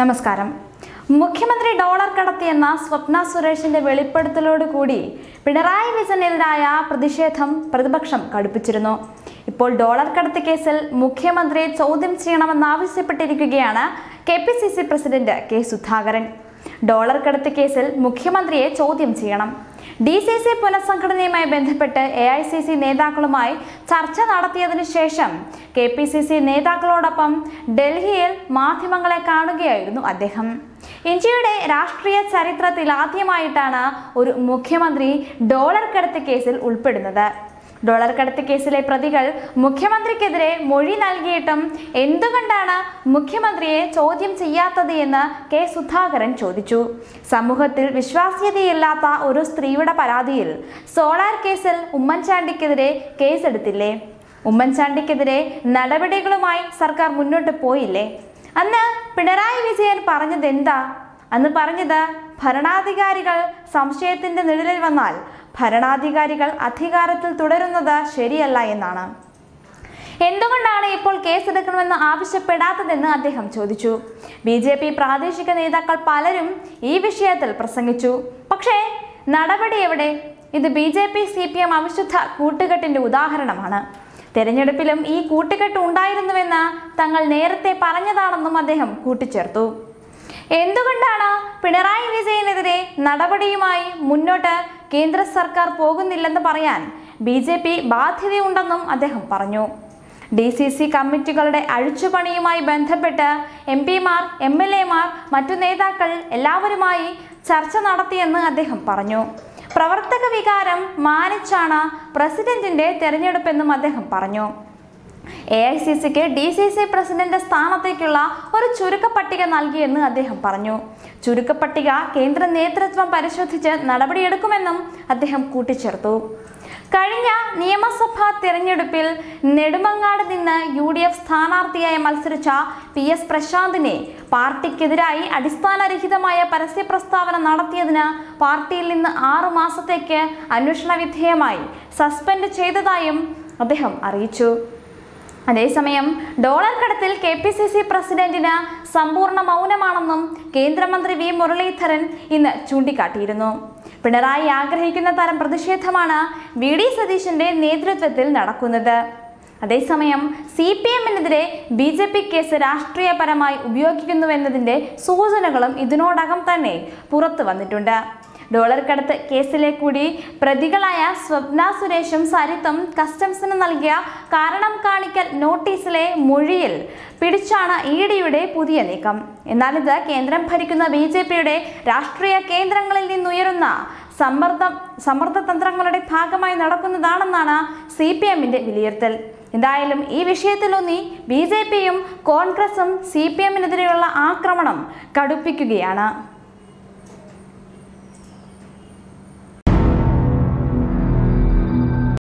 നമസ്കാരം. മുഖ്യമന്ത്രി ഡോളർ കടത്തിയെന്ന സ്വപ്ന സുരേഷിന്റെ വെളിപ്പെടുത്തലോടുകൂടി പിണറായി വിജയനെതിരായ പ്രതിഷേധം പ്രതിപക്ഷം കടുപ്പിച്ചിരുന്നു. ഇപ്പോൾ ഡോളർ കടത്ത് കേസിൽ മുഖ്യമന്ത്രിയെ ചോദ്യം ചെയ്യണമെന്നാവശ്യപ്പെട്ടിരിക്കുകയാണ് K P C C president K Sudhakaran. Dollar കടത്ത് കേസിൽ മുഖ്യമന്ത്രിയെ ചോദ്യം ചെയ്യണം. ഡി സി സി പുനഃസംഘടനയുമായി ബന്ധപ്പെട്ട് എ ഐ സി സി നേതാക്കളുമായി ചർച്ച നടത്തിയതിനു ശേഷം കെ പി സി സി നേതാക്കളോടൊപ്പം ഡൽഹിയിൽ മാധ്യമങ്ങളെ കാണുകയായിരുന്നു അദ്ദേഹം. ഇന്ത്യയുടെ രാഷ്ട്രീയ ചരിത്രത്തിൽ ആദ്യമായിട്ടാണ് ഒരു മുഖ്യമന്ത്രി ഡോളർ കടത്ത് കേസിൽ ഉൾപ്പെടുന്നത്. ഡോളർ കടത്ത് കേസിലെ പ്രതികൾ മുഖ്യമന്ത്രിക്കെതിരെ മൊഴി നൽകിയിട്ടും എന്തുകൊണ്ടാണ് മുഖ്യമന്ത്രിയെ ചോദ്യം ചെയ്യാത്തത് എന്ന് കെ സുധാകരൻ ചോദിച്ചു. സമൂഹത്തിൽ വിശ്വാസ്യതയില്ലാത്ത ഒരു സ്ത്രീയുടെ പരാതിയിൽ സോളാർ കേസിൽ ഉമ്മൻചാണ്ടിക്കെതിരെ കേസെടുത്തില്ലേ? ഉമ്മൻചാണ്ടിക്കെതിരെ നടപടികളുമായി സർക്കാർ മുന്നോട്ട് പോയില്ലേ? അന്ന് പിണറായി വിജയൻ പറഞ്ഞത് എന്താ? അന്ന് പറഞ്ഞത് ഭരണാധികാരികൾ സംശയത്തിന്റെ നിഴലിൽ വന്നാൽ ഭരണാധികാരികൾ അധികാരത്തിൽ തുടരുന്നത് ശരിയല്ല എന്നാണ്. എന്തുകൊണ്ടാണ് ഇപ്പോൾ കേസെടുക്കണമെന്ന് ആവശ്യപ്പെടാത്തതെന്ന് അദ്ദേഹം ചോദിച്ചു. ബി ജെ പി പ്രാദേശിക നേതാക്കൾ പലരും ഈ വിഷയത്തിൽ പ്രസംഗിച്ചു. പക്ഷേ നടപടി എവിടെ? ഇത് B J P C P M അവിശുദ്ധ കൂട്ടുകെട്ടിന്റെ ഉദാഹരണമാണ്. തെരഞ്ഞെടുപ്പിലും ഈ കൂട്ടുകെട്ട് ഉണ്ടായിരുന്നുവെന്ന് തങ്ങൾ നേരത്തെ പറഞ്ഞതാണെന്നും അദ്ദേഹം കൂട്ടിച്ചേർത്തു. എന്തുകൊണ്ടാണ് പിണറായി വിജയനെതിരെ നടപടിയുമായി മുന്നോട്ട് കേന്ദ്ര സർക്കാർ പോകുന്നില്ലെന്ന് പറയാൻ ബി ജെ പി ബാധ്യതയുണ്ടെന്നും അദ്ദേഹം പറഞ്ഞു. ഡി സി സി കമ്മിറ്റികളുടെ അഴിച്ചുപണിയുമായി ബന്ധപ്പെട്ട് എം പിമാർ എം എൽ എമാർ മറ്റു നേതാക്കൾ എല്ലാവരുമായി ചർച്ച നടത്തിയെന്ന് അദ്ദേഹം പറഞ്ഞു. പ്രവർത്തക വികാരം മാനിച്ചാണ് പ്രസിഡന്റിന്റെ തെരഞ്ഞെടുപ്പെന്നും അദ്ദേഹം പറഞ്ഞു. എ ഐ സി സിക്ക് ഡി സി സി പ്രസിഡന്റ് സ്ഥാനത്തേക്കുള്ള ഒരു ചുരുക്കപ്പട്ടിക നൽകിയെന്ന് അദ്ദേഹം പറഞ്ഞു. ചുരുക്കപ്പട്ടിക കേന്ദ്ര നേതൃത്വം പരിശോധിച്ച് നടപടിയെടുക്കുമെന്നും അദ്ദേഹം കൂട്ടിച്ചേർത്തു. കഴിഞ്ഞ നിയമസഭാ തെരഞ്ഞെടുപ്പിൽ നെടുമങ്ങാട് നിന്ന് യു ഡി എഫ് സ്ഥാനാർത്ഥിയായി മത്സരിച്ച പി എസ് പ്രശാന്തിനെ പാർട്ടിക്കെതിരായി അടിസ്ഥാനരഹിതമായ പരസ്യ പ്രസ്താവന നടത്തിയതിന് പാർട്ടിയിൽ നിന്ന് ആറു മാസത്തേക്ക് അന്വേഷണ വിധേയമായി സസ്പെൻഡ് ചെയ്തതായും അദ്ദേഹം അറിയിച്ചു. അതേസമയം ഡോളർ കടത്തിൽ കെ പി സി സി പ്രസിഡന്റിന് സമ്പൂർണ മൗനമാണെന്നും കേന്ദ്രമന്ത്രി വി മുരളീധരൻ ഇന്ന് ചൂണ്ടിക്കാട്ടിയിരുന്നു. പിണറായി ആഗ്രഹിക്കുന്ന തരം പ്രതിഷേധമാണ് വി ഡി സതീശന്റെ നേതൃത്വത്തിൽ നടക്കുന്നത്. അതേസമയം സി പി എമ്മിനെതിരെ ബി ജെ പി കേസ് രാഷ്ട്രീയപരമായി ഉപയോഗിക്കുന്നുവെന്നതിന്റെ സൂചനകളും ഇതിനോടകം തന്നെ പുറത്തു വന്നിട്ടുണ്ട്. ഡോളർ കടത്ത് കേസിലെ കൂടി പ്രതികളായ സ്വപ്ന സുരേഷും സരിത്തും കസ്റ്റംസിന് നൽകിയ കാരണം കാണിക്കൽ നോട്ടീസിലെ മൊഴിയിൽ പിടിച്ചാണ് ഇ ഡിയുടെ പുതിയ നീക്കം. എന്നാൽ ഇത് കേന്ദ്രം ഭരിക്കുന്ന ബി ജെ പിയുടെ രാഷ്ട്രീയ കേന്ദ്രങ്ങളിൽ നിന്നുയരുന്ന സമ്മർദ്ദം സമ്മർദ്ദതന്ത്രങ്ങളുടെ ഭാഗമായി നടക്കുന്നതാണെന്നാണ് സി പി എമ്മിന്റെ വിലയിരുത്തൽ. എന്തായാലും ഈ വിഷയത്തിലൊന്നി ബി ജെ പിയും കോൺഗ്രസും സി പി എമ്മിനെതിരെയുള്ള ആക്രമണം കടുപ്പിക്കുകയാണ്.